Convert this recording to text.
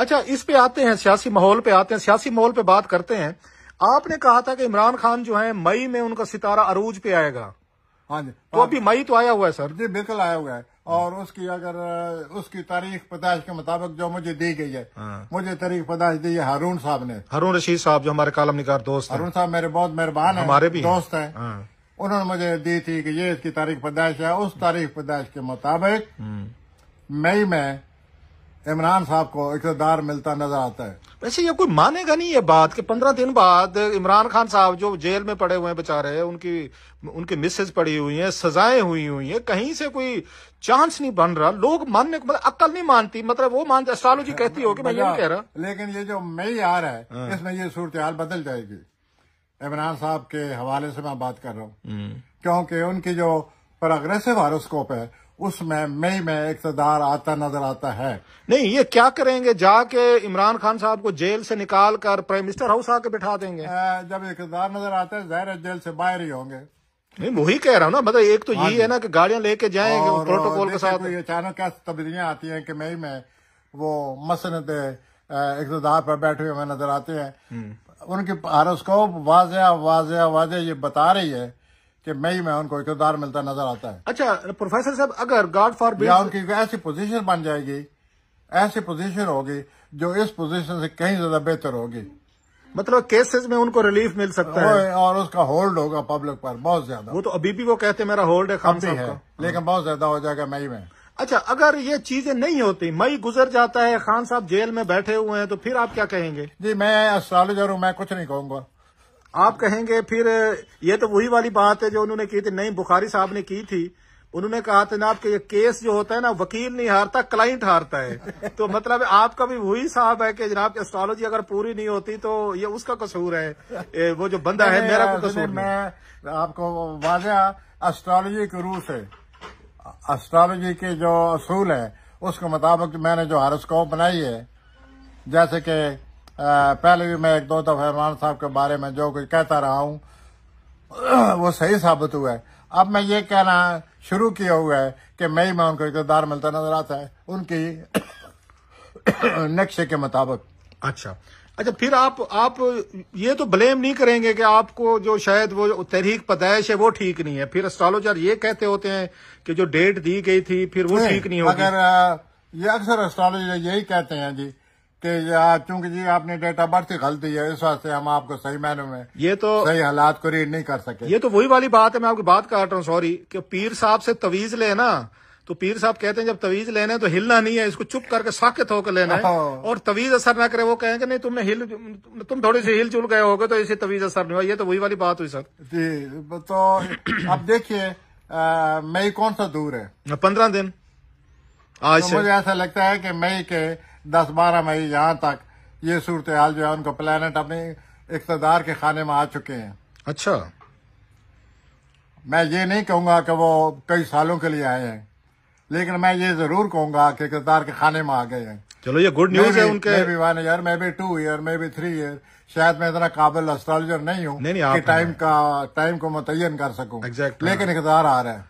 अच्छा इस पे आते हैं सियासी माहौल पे आते हैं सियासी माहौल पे बात करते हैं। आपने कहा था कि इमरान खान जो है मई में उनका सितारा अरूज पे आएगा। हाँ जी। तो अभी मई तो आया हुआ है सर। जी बिल्कुल आया हुआ है। और उसकी अगर उसकी तारीख पैदाइश के मुताबिक जो मुझे दी गई है हाँ। मुझे तारीख पैदाइश दी है हारून साहब ने। हरून रशीद साहब जो हमारे कालम निकार दोस्त हारून साहब मेरे बहुत मेहरबान है हमारे भी दोस्त हैं। हाँ। उन्होंने मुझे दी थी कि ये इसकी तारीख पैदाइश है उस तारीख पैदाइश के मुताबिक हम्म। मई में इमरान साहब को इकतदार मिलता नज़र आता है। वैसे ये कोई मानेगा नहीं ये बात कि पंद्रह दिन बाद इमरान खान साहब जो जेल में पड़े हुए हैं बेचारे उनकी उनकी मिसेज पड़ी हुई हैं सजाएँ हुई हुई हैं कहीं से कोई चांस नहीं बन रहा। लोग मानने को मतलब अक्ल नहीं मानती मतलब वो मानते एस्ट्रोलॉजी कहती होगी मैं ये नहीं कह रहा। हाँ। लेकिन ये जो मई आ रहा है इसमें ये सूरत हाल बदल जाएगी। इमरान साहब के हवाले से मैं बात कर रहा हूँ। हम्म। क्योंकि उनकी जो प्रोग्रेसिव हारोस्कोप है उसमें मई में इकतदार आता नज़र आता है। नहीं ये क्या करेंगे? जाके इमरान खान साहब को जेल से निकाल कर प्राइम मिनिस्टर हाउस आके बिठा देंगे। अ, जब इकतदार नज़र आते हैं ज़ाहिर है जेल से बाहर ही होंगे। नहीं वही कह रहा हूँ ना मतलब एक तो यही है ना कि गाड़ियाँ लेके जाएँगे प्रोटोकॉल के साथ। अचानक क्या तब्दीलियाँ आती हैं कि मई में वो मसनत इकतदार पर बैठे हुए नज़र आते हैं। हम्म। उनकी हारोस्कोप वाजह वाजह वाजह ये बता रही है कि मई में उनको इकतदार मिलता नज़र आता है। अच्छा प्रोफेसर साहब अगर गॉड फॉर या उनकी ऐसी पोजीशन बन जाएगी ऐसी पोजीशन होगी जो इस पोजीशन से कहीं ज़्यादा बेहतर होगी। मतलब केसेस में उनको रिलीफ मिल सकता है। और उसका होल्ड होगा पब्लिक पर बहुत ज़्यादा। वो तो अभी भी वो कहते हैं मेरा होल्ड है खान साहब है का। लेकिन बहुत ज़्यादा हो जाएगा मई में। अच्छा अगर ये चीज़ें नहीं होती मई गुजर जाता है खान साहब जेल में बैठे हुए हैं तो फिर आप क्या कहेंगे? जी मैं एस्ट्रोलॉजर हूँ मैं कुछ नहीं कहूँगा। आप कहेंगे फिर ये तो वही वाली बात है जो उन्होंने की थी। नहीं बुखारी साहब ने की थी। उन्होंने कहा था जनाब कि ये केस जो होता है ना वकील नहीं हारता क्लाइंट हारता है। तो मतलब आपका भी वही साहब है कि जनाब की एस्ट्रोलॉजी अगर पूरी नहीं होती तो ये उसका कसूर है। ए, वो जो बंदा है मेरा कोई कसूर नहीं। मैं आपको वाजह एस्ट्रोलॉजी के रूल से एस्ट्रोलॉजी के जो असूल है उसके मुताबिक मैंने जो हारोस्कोप बनाई है जैसे कि पहले भी मैं एक दो दफ़ा इमरान साहब के बारे में जो कुछ कहता रहा हूँ वो सही साबित हुआ है। अब मैं ये कहना शुरू किया हुआ है कि मई में उनको इकतदार मिलता नज़र आता है उनकी नक्शे के मुताबिक। अच्छा। अच्छा फिर आप आप ये तो ब्लेम नहीं करेंगे कि आपको जो शायद वो तहरीक पैदाइश है वो ठीक नहीं है। फिर एस्ट्रोलॉजर ये कहते होते हैं कि जो डेट दी गई थी फिर वो ठीक नहीं होगी। अगर ये अक्सर एस्ट्रोलॉजी यही कहते हैं जी कि चूँकि जी आपने डेट ऑफ़ बर्थ ही गलती है इस वास्ते हम आपको सही मायनों में ये तो सही हालात को रीड नहीं कर सके। ये तो वही वाली बात है मैं आपकी बात काट रहा हूँ सॉरी कि पीर साहब से तवीज लेना तो पीर साहब कहते हैं जब तवीज लेना है तो हिलना नहीं है इसको चुप करके साकित होकर लेना है। हाँ। और तवीज असर ना करे वो कहेंगे नहीं तुमने हिल तुम थोड़ी सी हिल चुल गए होगे तो इसे तवीज असर नहीं हुआ। ये तो वही वाली बात हुई सर। जी तो अब देखिए मई कौन सा दूर है? पंद्रह दिन। आज तो मुझे ऐसा लगता है कि मई के दस बारह मई यहाँ तक ये सूरत हाल जो है उनको प्लानट अपने इकतदार के खाने में आ चुके हैं। अच्छा। मैं ये नहीं कहूँगा कि वो कई सालों के लिए आए हैं लेकिन मैं ये ज़रूर कहूँगा कि इकतदार के खाने में आ गए हैं। चलो ये गुड न्यूज़ है उनके। Maybe one year may भी two year maybe three year शायद मैं इतना काबिल एस्ट्रोलॉजर नहीं हूँ कि टाइम का टाइम को मुतयन कर सकूँ। Exact, लेकिन इकतदार आ रहा है।